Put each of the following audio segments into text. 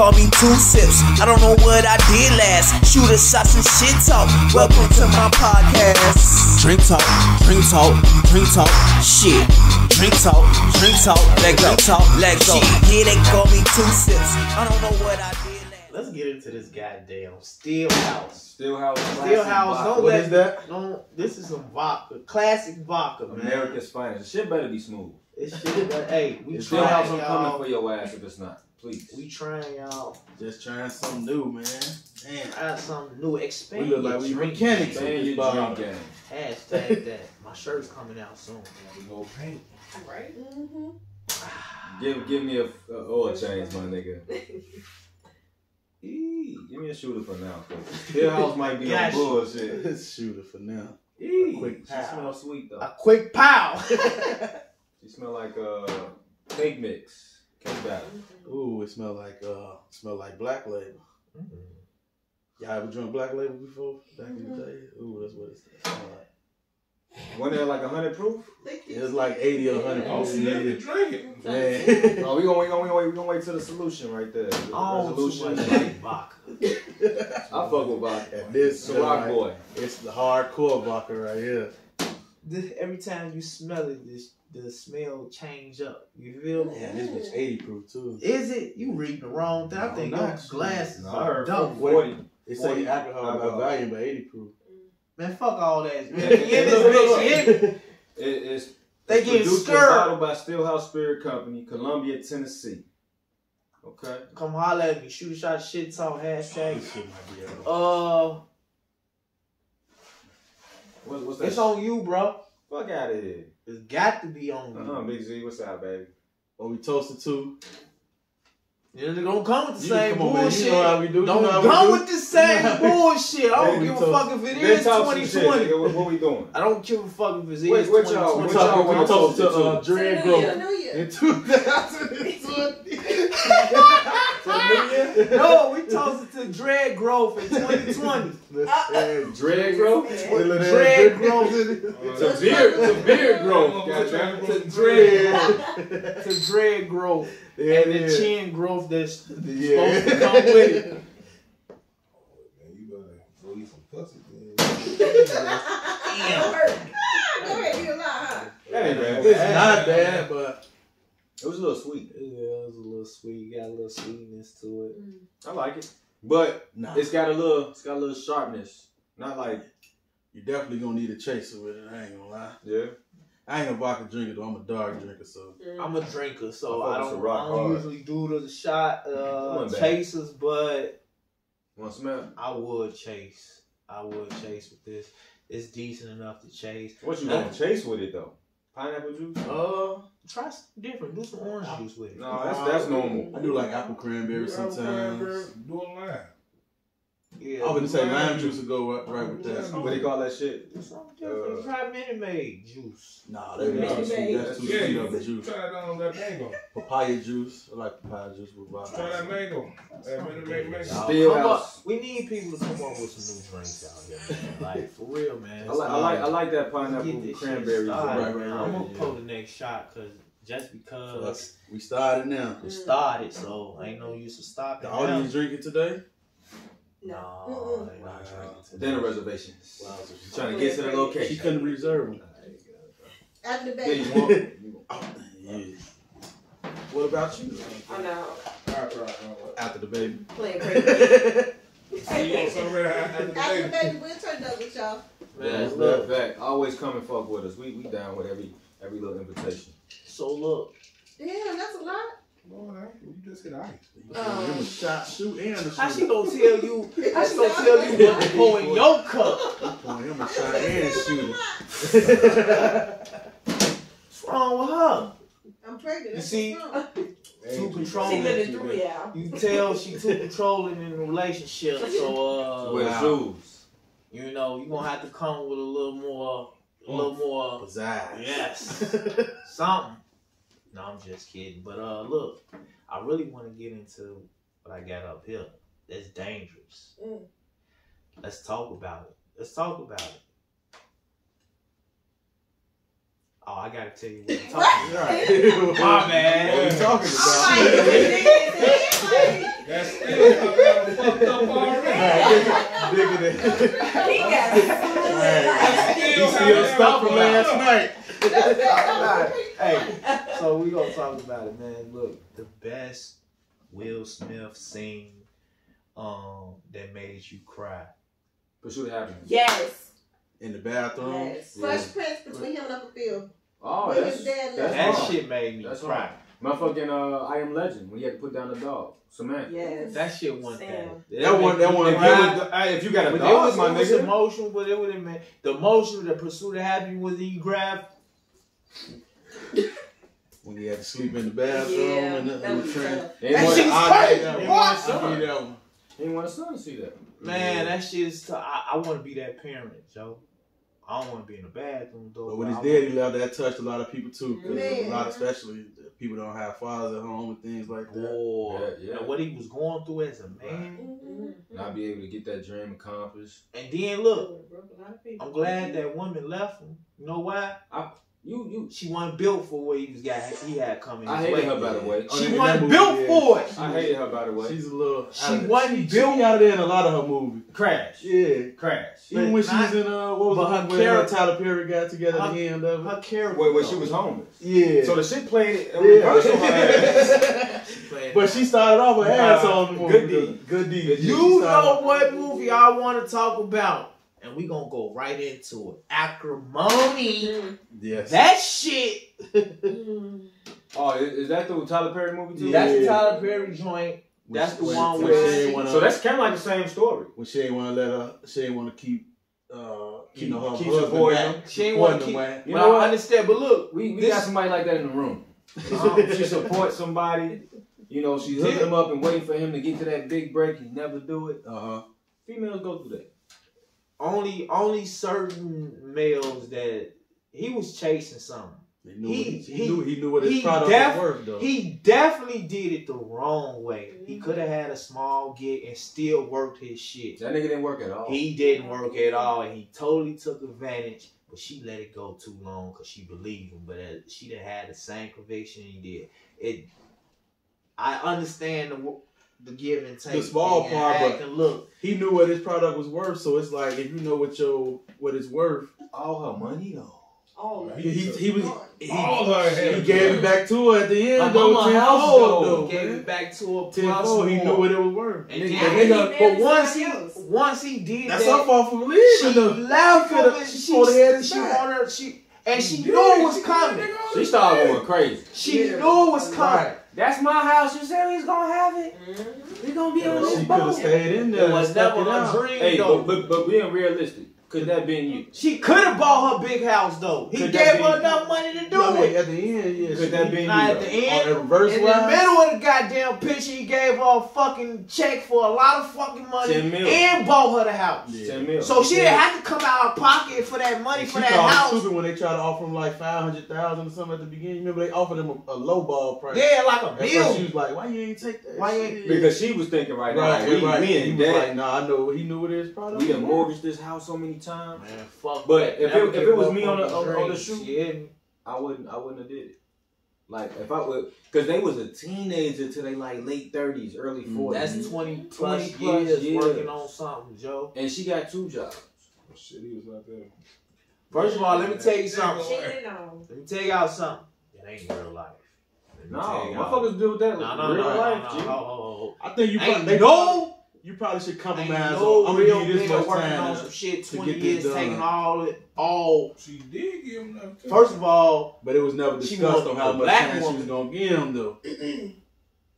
call me two sips. I don't know what I did last. Shooter shots and shit talk. Welcome to my podcast. Drink talk, drink talk, drink talk, shit. Drink talk, drink talk, let go, talk, let go. Yeah, they call me two sips. I don't know what I did last. Let's get into this goddamn Steel House. Still house. Steel House, don't What let is that? Don't, this is some vodka, classic vodka, man. America's finest. Shit better be smooth. It's shit, but hey, we Still house. trying I'm coming for your ass if it's not. Please. We trying y'all. Just trying something new, man. Damn. Try something new. Expand We look like we drink mechanics. game. Man, this your bar. drink game. Hashtag that. My shirt's coming out soon. We go paint. Right? Mm-hmm. Give give me a, a oil change, my nigga. Eee, give me a shooter for now. 'cause Still house might be on bullshit. Let's shoot it for now. Eee, quick pow. she pow. smell sweet though. A quick pow. She smell like uh cake mix, cake batter. Ooh, it smell like uh, smell like black label. Y'all ever drunk black label before? Back in the day. Ooh, that's what it smell like. Wasn't it like hundred proof? It was like eighty or hundred. Oh, proof. snap, you drink it. Man. Oh, we gonna we gonna we gonna wait, we gonna wait till the solution right there. The Oh, resolution. much like vodka. I fuck with vodka. And this It's rock like- boy. It's the hardcore vodka right here. This, every time you smell it, this the smell change up. You feel me? Man, this bitch eighty proof too. Is it? You reading the wrong thing. I No, think I'm your not. glasses No, I are heard dumb. forty. They say 40 alcohol by alcohol. volume, but eighty proof. Man, fuck all that. Man, in this bitch, in- It, it's They get getting produced and scared. bottled by Stillhouse Spirit Company, Columbia, Tennessee. Okay. Come holler at me. Shoot a shot, shit talk, hashtag. Oh, shit might be out. Uh, What, what's that? it's on you, bro. Fuck out of here. It's got to be on you. Uh-huh, Big Z. What's up, baby? What we toasted to? You know, don't come with the You same come on, man. You bullshit. know how we do. Don't know come with the same bullshit. I don't give a talk- fuck if it is Let's is talk some shit. 2020. nigga. What, what we doing? I don't give a fuck if it is What- what y'all- what talking, y'all we wanna toasted to toast uh, to? Dread Growth New Year. in 2020. No, we toasted to dread growth in 2020. Dread growth? Dread growth. It's a beard. It's a beard growth. To dread. to dread growth. Yeah, and the yeah. chin growth that's Yeah. supposed to come with it. Man, you go eat some pussy. man. Go ahead, you lie, huh? That ain't bad. It's not bad, but It was a little sweet. Yeah, it was a little sweet. Got a little sweetness to it. Mm. I like it, but nah. it's got a little. It's got a little sharpness. Not like you're definitely gonna need a chaser with it. I ain't gonna lie. yeah. I ain't a vodka drinker though. I'm a dark drinker, so mm. I'm a drinker, so I I fuck with don't, I don't usually do the shot uh, chasers, but Want to smell? I would chase. I would chase with this. It's decent enough to chase. What you uh, gonna chase with it though? Pineapple juice? Uh, try something different. Do some orange juice with it. No, that's that's normal. I do like apple cranberry sometimes. Do a line. Yeah, I was gonna say Lime lime juice. juice would go right, right with that. What do you call that shit? do something different. Uh, try Minute Maid juice. Nah, that, Minute that's too, Maid. that's too Yeah, sweet of a juice. try it on that mango. Papaya juice. I like papaya juice with vodka. Try that mango. That minute maid mango. Y'all Still come house. We need people to come up with some new drinks out here, man. Like for real, man. I like I like I like that pineapple this cranberry. Right, right, right, I'm gonna yeah. pull the next shot because just because We started now. it started, so ain't no use to stop it. The audience drinking today? No, Mm-mm. they not drinking today. Dinner reservations. Wow, so she, Trying to get to the location. she couldn't reserve them. After the Yeah, baby. Oh, yeah. What about you? I know. Right, right, right, right. After the baby. Playing crazy. See you on something right after the After the baby. baby, we'll turn up with y'all. Man, That's look. that fact. Always come and fuck with us. We we down with every every little invitation. So look, Damn, that's a lot. Boy, you just hit ice. Um, Give him a shot, shoot, and a shoot. how she gonna tell you? How she gonna tell you what to pour in your cup? Pouring him a shot and shoot. What's wrong with her? I'm pregnant. You see? what's wrong. Too She controlling. living through y'all. You tell she too controlling in the relationship, so uh, with shoes. you know you gonna have to come with a little more, a little more. Pizzazz. Yes. Something. No, I'm just kidding. But uh, look, I really want to get into what I got up here. That's dangerous. Mm. Let's talk about it. Let's talk about it. Oh, I gotta tell you what I'm talking about. My bad. What we talking about? like, That's still I'm fucked up already. Bigger than. He got I He still still have stuck from last night. hey, so we gonna talk about it, man. Look, the best Will Smith scene um that made you cry. Pursuit of happiness. Yes. In the bathroom. Yes. Fresh Prince between him and Uncle Phil. Oh, that's that's that shit made me That's cry. right. Motherfucking uh, I Am Legend when he had to put down the dog, Samantha. Yes. That shit one Sam. thing. That one- that one- If you, was- if you got a But it dog, was, my it was nigga. emotional, but it would have been the emotional, the pursuit of happiness was he grabbed. When he had to sleep in the bathroom Yeah, and the, that and was train. tough. That want- shit was I crazy. give that They want I son. give. He didn't want his son to see that. Man, that shit is. T- I, I want to be that parent, Joe. I don't want to be in the bathroom though. But with his I dad, he left that touched a lot of people too. Because a lot, especially people don't have fathers at home and things like that. Boy, Yeah, yeah. and what he was going through as a man, Mhm. Not be able to get that dream accomplished. and then look, Broke a lot of people. I'm glad that woman left him. You know why? You, you. She wasn't built for what he was got. He had coming. I hated way. her by the way. Oh, She in that wasn't movie, built yeah. for it. I hated her by the way. She's a little. She wasn't she, built- She out of there in a lot of her movies. Crash. Yeah. Crash. Even when she was in uh, what was but the her one where her character- Tyler Perry got together at the end of it? Her character. Wait, when she was homeless. Yeah. So the shit played it in reverse her ass. yeah. Playing- but she started off with ass on the movie. good deed. Good deed. You know what movie I want to talk about, and we gonna go right into it. Acrimony. Mm. Yes. That shit. Mm. Oh, is, is that the Tyler Perry movie too? That's the Yeah. Tyler Perry joint. When That's the when- one when where- she ain't wanna, So that's kind of like the same story. when she ain't want to let her. She ain't want to keep. Uh, keep, you know her Keep husband supporting down. him. She ain't want to him, keep. man. You but know I understand. But look, We, we This- got somebody like that in the room. Um, she supports somebody. You know, she hooking him up and waiting for him to get to that big break. He never do it. Uh huh. Females go through that. Only only certain males that he was chasing something. He knew, He- he, he, he- knew he knew what his he product def- was worth though. He definitely did it the wrong way. He Mhm. could have had a small gig and still worked his shit. That nigga didn't work at all. He didn't work at all, and he totally took advantage. But she let it go too long because she believed him. But uh, she didn't have the same conviction he did. It. I understand the wo- the give and take. The small and part, but- and look. he knew what his product was worth, so it's like if you know what your what it's worth, all her money though. All of he he, he was he, All her he hair. gave it back to her at the My end though. mama tenfold, house though, though. Gave man. it back to her plus Tenfold, he knew what it was worth. And Nigga, then- And he nigga, but once he else. once he did That's that, her fault for she leaving. though. She him. coulda- and she She, coulda had she, his wanted she and she She knew did. it was She coming. She started going crazy. She Yeah. knew it was coming. Right. That's my house. You said he's gonna have it. Mhm. We gonna be on But this she could have boat. stayed in there. It was never it a out. dream Hey, though. but, but but being realistic, could that been you? she could have bought her big house though. He Could gave her be- enough money to do No, I mean, it. at the end, yeah. Could she- that been Now you? at the end, On the reverse in the wise? middle of the goddamn picture, he gave her a fucking check for a lot of fucking money 10 mil. and bought her the house. Yeah. Ten mil. So she didn't have to come out of pocket for that money She for that house. stupid when they tried to offer him like five hundred thousand or something at the beginning. Remember they offered him a, a low ball price. Yeah, like a At first bill. she was like, "Why you ain't take that?" Why you shit?" ain't- because she was thinking right now, right, we right. He was That like, "Nah, I know." He knew what his product. we done was. mortgaged this house so many times. Man, fuck. But that. if it- if it was me on the- the on- on the shoot, yeah. I wouldn't. I wouldn't have did it. Like if I would, because they was a teenager to they like late thirties, early Mm. forties, That's 20 20 plus plus years years. working on something, Joe. and she got two jobs. Oh, shit, he was out there. First of all, let me tell you something. Let me tell y'all something. It ain't real life. No, tell y'all. motherfuckers do that. No, no, real no, life, no, G. no, no, no, I think you no. probably, Ain't they no, you probably should ain't compromise no on. I'm real gonna give you this nigga much working time. on some shit to 20 get this years, done. taking all it, all. She did give him enough time. First of all, But it was never discussed wasn't on how a much black time she was gonna give him though.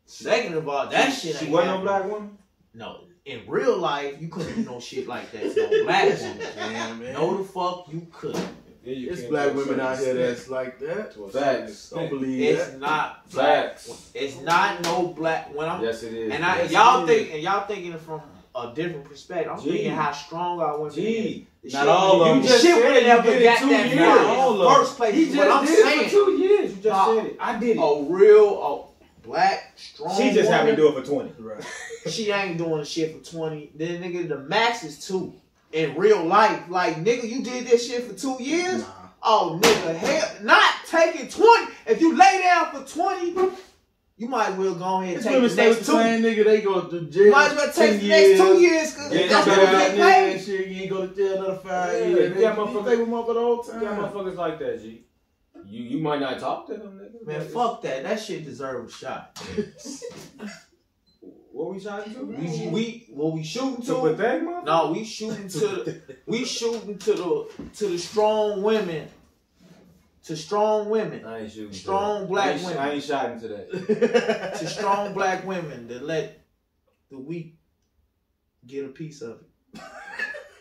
second of all, that shit She ain't wasn't no black woman. No, in real life, you couldn't do no shit like that. to No black woman. Damn man. No, the fuck you couldn't. Then It's black women out here that's like that. Facts. Don't believe It's that. not black. Facts. It's not no black. When I'm Yes, it is. and I Yes, y'all think is. and y'all thinking it from a different perspective. I'm Gee. thinking how strong our women is. Gee, The Not shit- all of you them. just You shit just would said never it got two that years. far All in of first place. he just what I'm did it for two years. You just Nah. said it. I did it. A real, a black, strong. she just happened to woman, do it for twenty. Right. She ain't doing shit for twenty. Then nigga, the max is two. In real life, like nigga, you did this shit for two years. Nah. Oh nigga, hell, not taking twenty. If you lay down for twenty, you might as well go ahead and take women the stay with next the two. same nigga, they go to jail. You might as well take 10 the next two years because Yeah, that's what you yeah, get nigga paid. and shit, you ain't go to jail another five Yeah, years. you got They- motherfuckers- they with motherfucker the whole You motherfuckers like that, G. You you might not talk to them, nigga. Man, fuck that. That shit deserves a shot. What we shot to? We we what we shooting To to? pathetic motherfucker? No, we shooting to we shooting to the to the strong women. To strong women. I ain't shooting. Strong that. black I women. I ain't shotting to that. To strong black women that let the weak get a piece of it.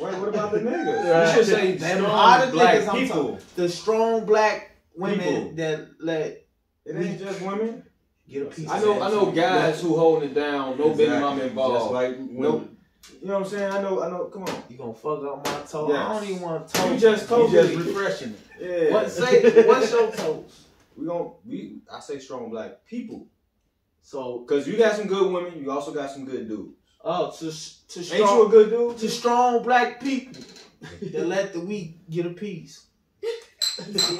Wait, what about the niggas? Yeah. You should say Them strong other black niggas I'm people. The strong black women People. that let It ain't just women. Get a piece I of know. I know guys who holding it down. No baby mama involved. Just like No. women. You know what I'm saying? I know, I know. Come on. You gonna fuck up my toe? Yes. I don't even want to toe. You just You just refreshing it. Yeah. What say? What's your toes? We gon' we. I say strong black people. So, Cause you got some good women. You also got some good dudes. oh, to to strong, Ain't you a good dude? to strong black people that let the weak get a piece.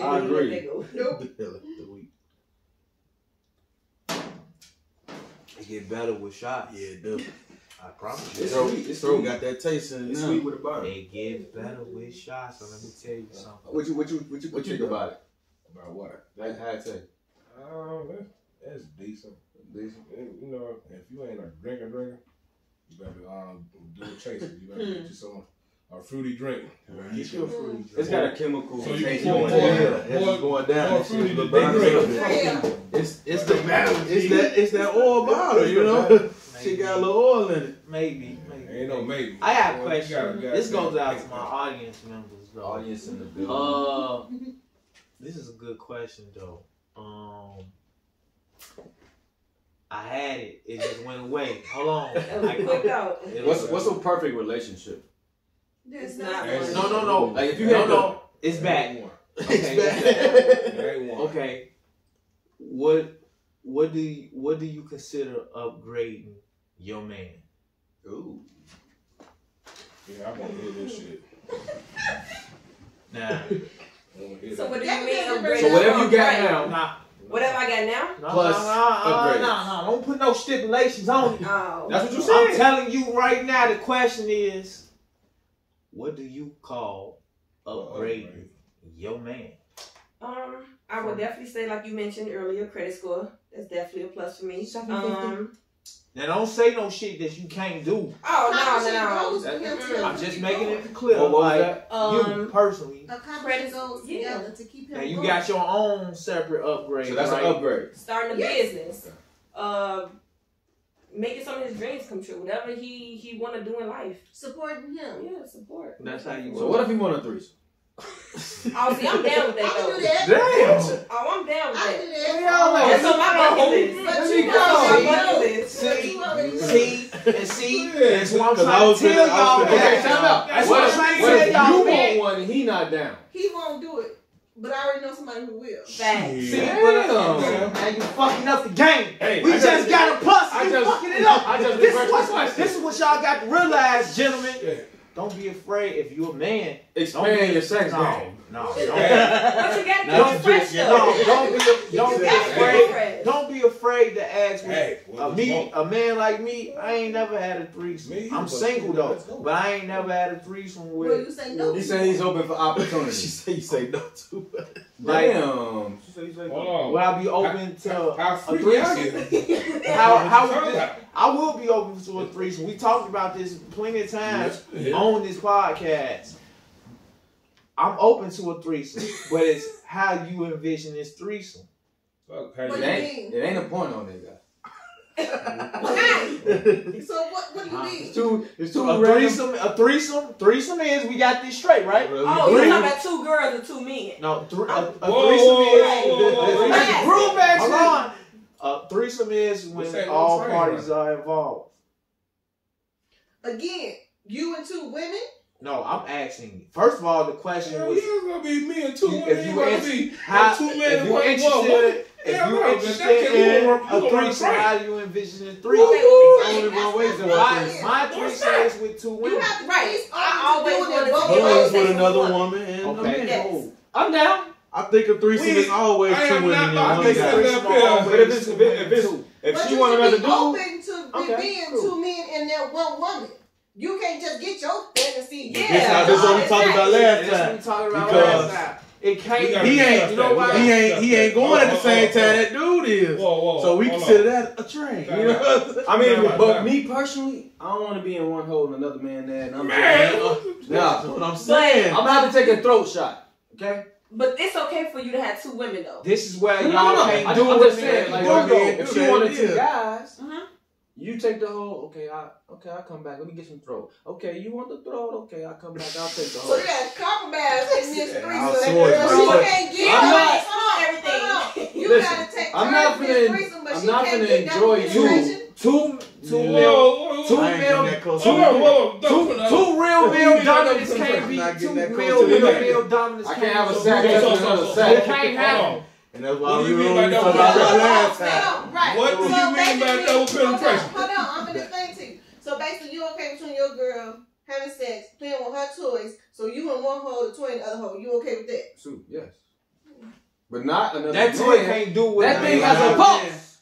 I agree. Nope. The week. It get better with shots. Yeah, it do. I promise It's Throat, sweet. It's throat sweet. got that taste in it It's now. sweet with a burn. It get better with shots. So let me tell you something. What you what you what you what you think about it? About what? Like how it say? Um, that- that's decent. Decent. And, You know, if you ain't a drinker drinker, you better um do a chaser. You better get you some a fruity drink. Get your fruity It's got a chemical. So you taste can pour to it. more- Yeah, it's going down. more it's fruity just the they drink. Yeah. It's it's the it's that it's that oil bottle, you know. she got a little oil in it. Maybe, maybe. Ain't no maybe. I got a question. gotta- gotta This goes out to my audience members though. Audience in the building. Uh, this is a good question though. Um, I had it. It just went away. Hold on. That was quick out. what's what's a perfect relationship? It's not It's- No, no, no. Like if you no, had no. It's There back. ain't one. Okay. There ain't one. Okay. What what do you, what do you consider upgrading your man? Ooh. Yeah, I want to hear this shit. Now, I wanna hear So what do you mean upgrade? So whatever you got now, nah, Whatever I got now? no, Plus no, no, no, no, no, don't put no stipulations on it. Oh. that's what you said. I'm telling you right now. The question is, what do you call upgrading your man? Um, I would definitely say, like you mentioned earlier, credit score. That's definitely a plus for me. Um, Now, don't say no shit that you can't do. oh no, no, goes for him to I'm just making it clear. What was like that? no. you Um, personally. Accomplishing Credit- goals yeah. together to keep him Now you going. got your own separate upgrade. So that's right? an upgrade. starting a Yes. business. Uh, making some of his dreams come true. Whatever he he want to do in life. supporting him. Yeah, support. That's how you. So what if he want a threesome? Oh, see, I'm down with that I can though. do that. Damn. Oh, I'm down with I that. can do that. y'all at? That's on my bucket list. But That's you on my know, bucket list. But you already. See and see. That's what I'm 'Cause I trying to tell finna- I was y'all. Okay, time out. That's what what I'm trying to what tell y'all. you want one and he not down? He won't do it. But I already know somebody who will. Facts. See, Damn. but now you fucking up the game. Hey, we I just, just- got a plus. I you just- fucking it up. I just this, is what, this is what y'all got to realize, gentlemen. Yeah. Don't be afraid if you're a man. Expand your sex No, game. no, But don't, you got to Don't fresh though. no, don't be, don't be You got afraid. Don't be afraid to ask me. Hey, what A me, a man like me, I ain't never had a threesome. Me I'm but single though, but I ain't never had a threesome Well, with. you say no. He said he's open for she opportunity. say you say no to Like, Damn. She said he Hold on. would I be open to How a threesome? How how would this. I will be open to a threesome. We talked about this plenty of times Yeah, yeah. on this podcast. I'm open to a threesome, but it's how you envision this threesome. Fuck, What It do ain't, mean? it ain't a point on it, guys. So what? What do you mean? It's too, it's too A random. threesome, a threesome, threesome is we got this straight, right? Oh, Three- you talking about two girls and two men? No, thr- a, a Whoa, threesome whoa, is. Group action. Hold on. A threesome is when This all train parties are involved. Again, you and two women. No, I'm asking you. First of all, the question Hell was yeah, it's gonna be me and two women. if It you gonna be how, two men if you one woman. interested, if Hell you no, but that interested can't- you in gonna run- you a threesome, how do you envision a threesome? well, Only one way to My, Yeah. my What's threesome that? is with two women. You women. have to Right. please I always doing it wanted to both get is with another woman and a Okay. man. Yes. Oh. I'm down. I think a threesome We- is always I two women not and about one to guy. say that pill. But if it's if, it's if but she you want another be dude, open to be Okay, being cool. two men and that one woman. You can't just get your fantasy. This Yeah. how this what we no, talked about exactly. last That's what time. we talking about Because last time. It can't. He ain't, You know that. what? We he ain't, he ain't going at the same time that dude is. Whoa, whoa. So we consider that a train. You know? I mean, but me personally, I don't want to be in one hole and another man there. And I'm Man, Just, That's nah, what I'm saying. I'm about to take a throat shot. Okay. But it's okay for you to have two women though. This is where No, y'all no, no. can't I, do I'm just saying, like, Well, if you- man, she wanted two guys, Mhm. You take the whole. Okay, I okay, I come back. Let me get some throat. Okay, you want the throat? Okay, I come back. I'll take the So whole. you got compromise in this Yeah, threesome. So she outsource. can't get I'm no- not- hold on, everything. You Listen, gotta take I'm turns not in this finna- threesome, but I'm she not can't finna get enjoy you. penetration. Two, two Yeah. mil, Whoa, two whoa, I ain't mil, getting that close. Hold to on, the whoa, whoa. two, Don't put two real You mil need to dominants know can't be two getting that close real to the mil leg. mil dominants. I can't have a sack So, after so, so, another so, sack. It can't happen. Hold on. And that's What why do you we mean were by talking double about penetration? last time. right. What do So you mean by basically- double hold on, penetration? Hold on, I'm gonna explain to you. So basically, you okay between your girl having sex, playing with her toys, so you in one hole, the toy in the other hole. You okay with that? Shoot, yes. But not another That toy can't do what That thing has a Yeah. pulse.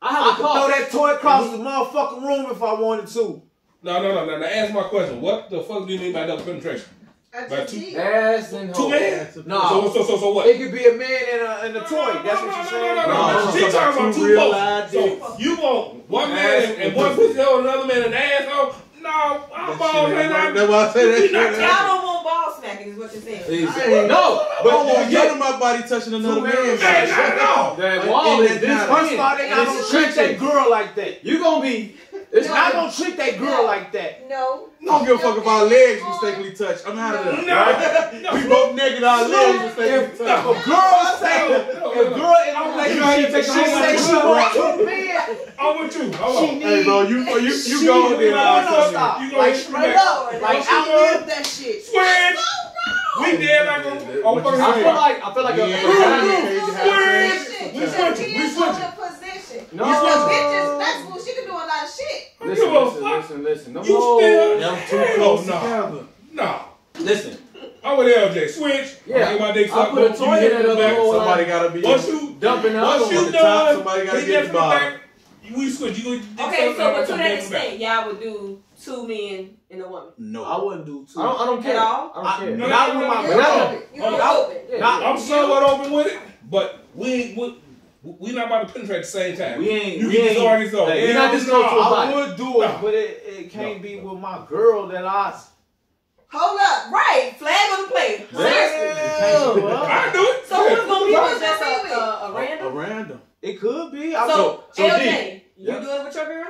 I I have a could throw that toy across the motherfucking room if I wanted to. No, no, no, no. Now answer my question. What the fuck do you mean by double penetration? I By just two- Ass and Two men? No. So, so, so, so what? It could be a man and a, and a toy. That's what you're saying. No, no, no, no. No, She she's talking about two two folks. So you want one man and and one pussy. pussy hole, another man an asshole? No, I'm That balls shit ain't ain't not. right. That's why I say that We shit. not ain't Y'all right. don't want ball smacking, is what you're saying. Exactly. No, I but don't you want get none of my body touching another Two man's Man, body. not at all. that And- wall and is this not- First of all, they And not it's gonna treat that girl like that. You gonna be. It's Not not gonna treat that girl like that. No. I don't give a fuck if our legs mistakenly touch. I'm out of there. No, We both naked, our legs mistakenly If, touch. if a girl say, if no, no. girl in a You know how you relationship, she the say she want right? two men, I'm with you. Hold on. Hey, bro, you you you she go need there. no, no, tell you. stop. You Like straight hit up, like What you outlive that shit. Switch. We dead like a, a What you fucking I feel like I feel like a, yeah, a yeah. Listen, We because switching, he we is switching. on the position. No. Bitches, that's cool. She can do a lot of shit. I Listen, give a listen, fuck. listen, listen. No You more. still Them two hell close no. together. No. Listen. I'm with LJ. Switch. Yeah. I get my dick I put a toy in the back. hole. Somebody gotta be Once you Dumping the once you one. at top, done, somebody gotta get that the bottom. back. We switch. You go. Okay, so but to that extent, y'all would do two men and a woman. No. I wouldn't do two. I don't. I don't care. At all? I don't I- care. No, Not with my no, You're no. girl. open. You're Hold on. open. Yeah, Not- I'm somewhat open with it, but we ain't we, we not about to penetrate at the same time. We ain't. You we can ain't. just argue so. Hey, we Hell not just go to a no. I would do it, No. but it, it can't No. be with my girl that I. Hold up. Right, flag on the play. Seriously. I do it. So who's gonna be with just gonna a, a, a A random? random. it could be. I, So, so LJ, you Yeah. do it with your girl?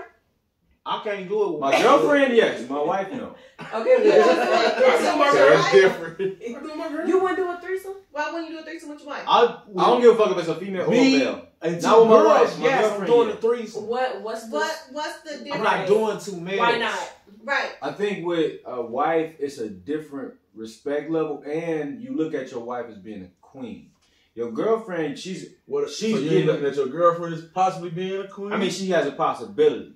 I can't do it with My girlfriend, yes. My wife, no. Okay, You well, want to do a I threesome do my with So your girl. it's different. I do my girl. you wouldn't do a threesome? Why wouldn't you do a threesome with your wife? I, I don't give a fuck if it's a female or a Me? male. and Not two with my girls. wife, my yes, I'm girlfriend, doing yeah. a threesome. What? What's the? What What's the difference? I'm not doing two males. Why not? Right. I think with a wife, it's a different respect level, and you look at your wife as being a queen. Your girlfriend, she's. What? She's so you getting- looking at your girlfriend as possibly being a queen? I mean, she has a possibility.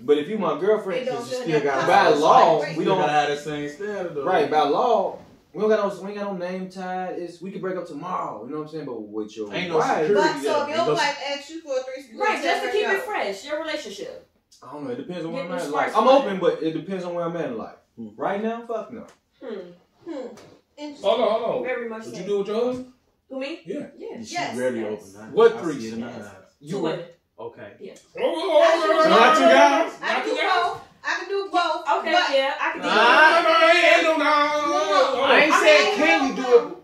But if you my They girlfriend, don't you still gotta By possible. law, we don't- gotta have that same standard though. right by law, we don't got no, we ain't got no name tied. It's we can break up tomorrow. You know what I'm saying? But with your Ain't no wife, security. But so if Ain't your wife asks you for a threesome, Right, just to keep her it fresh. Your relationship. I don't know. It depends on where Get I'm at in life. I'm flying. open, but it depends on where I'm at in life. Hmm. Right now, fuck no. Hmm. Hmm. Interesting. Hold on, hold on. Very much What so. you do with your husband? Who me? Yeah. Yeah. She's Yes, very yes. open. I- What I three? see it Yes. eyes. Women. Okay. Oh, oh, oh, oh, So not two guys? I Not can do both. I can do both. Okay, but yeah, I can do No, that. no, no, no, no. I ain't I saying can no, you do it.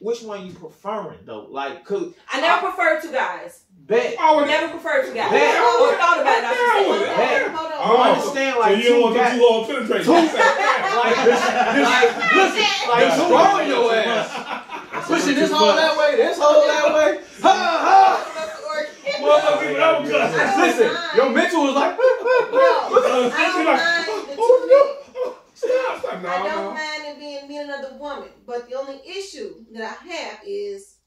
Which one you preferring though? Like, cause I never preferred two guys. bet. I would Never preferred two guys. Bet. Or thought about it. I should Hold say. on, Hey. hold on. I don't understand so like you don't two want the two all penetrate. Two- Like, Like, like, listen, like That's two your ass. Pushing this hole that way, this hole that way. Ha ha. Motherfucker, give it up, cuz. Listen, mind. your mental was like. No, I She don't like, mind the oh, two no. Stop, stop. No, I don't no. mind it being me and another woman, but the only issue that I have is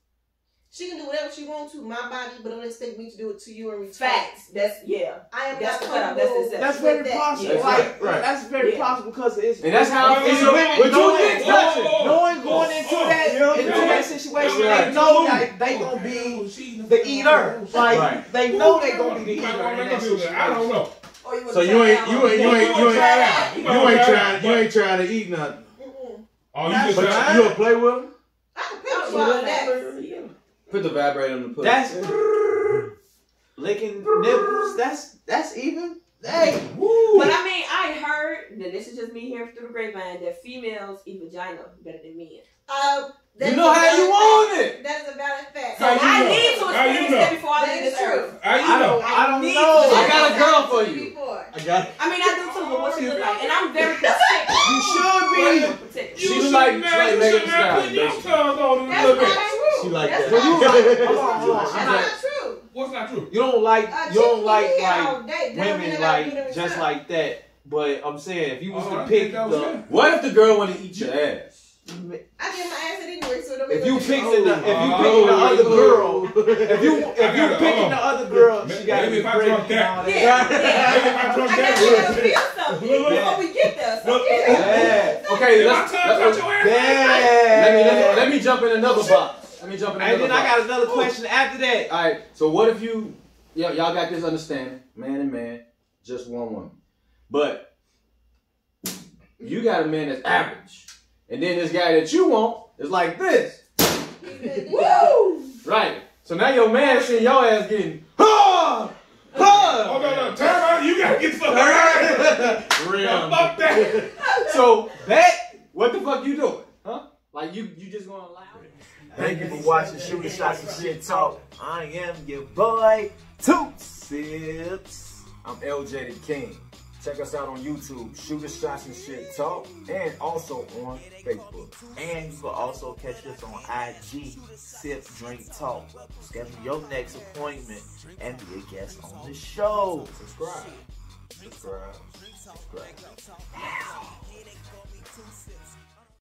She can do whatever she wants to my body, but don't expect me to do it to you in return. Facts. That's yeah. I am That's not the cutoff. That's comfortable. the- That's with very that. possible. That's like, right, right. That's very Yeah. possible because it's And that's how Wait, it's wait, women But you knowing, get Whoa, touching. whoa, whoa. knowing going into Oh, that you know what into I'm saying? that situation, Right. they know that they gonna be the eater. Like they know they gonna be the eater. in that us. I don't know. Oh, you So you ain't you ain't you ain't you ain't you ain't trying you ain't trying to eat nothing. Oh, you just trying- You will play with them? I can Oh, picture you that. Never- yeah. Put the vibrator on the pussy. That's licking nipples. That's that's even. Hey, But I mean, I heard that this is just me hearing through the grapevine that females eat vagina better than men. Uh, that You know how valid you fact. want it. That is a valid fact. So you I know? need to How you experience know? that before I That leave is this true. earth. How you I know? don't. I don't need know. to- I got a girl for you. Before. I got. I mean, I do too, but what she look like, and I'm very particular. You should be. Very particular. She You was like- sitting she there, like you Megan sitting there Thee putting your Stallion, tongue on it a That's little not bit. true. She like That's that. not Hold true. on, hold on. That's not not- true. What's not true? You don't like Uh, you don't like like day. That women they gotta do like just like that. But I'm saying if you was Oh, to I pick think the. What if the girl want to eat your ass? I get my ass anyway, so don't make if no you difference. picking the if you Oh, picking the oh, other oh. girl if you if you gotta- picking the other girl she got to if be I pregnant drunk that- and Yeah, yeah. I drunk I that gotta feel something Look, look. before we get there. So yeah. Yeah. Okay, My let's, tongue let's, touch your ass. Yeah. let me let me let me jump in another box. Let me jump in And another then I got another question after that. All right. So what if you, yeah, y'all got this understanding, man and man, just one woman, but you got a man that's average, and then this guy that you want is like this, Woo! right? So now your man seeing your ass getting, ha, Oh, ha. no, no. Time out. You gotta get the fuck out of here. Real. Fuck that. So bet, what the fuck you doing, huh? Like you you just gonna allow it? Thank you for watching Shooting Shots and Shit Talk. I am your boy, Two Sips. I'm LJ the King. Check us out on YouTube, Shooter Shots and Shit Talk, and also on Facebook. And you can also catch us on IG, Sip Drink Talk. Schedule your next appointment and be a guest on the show. Subscribe. Subscribe. Subscribe.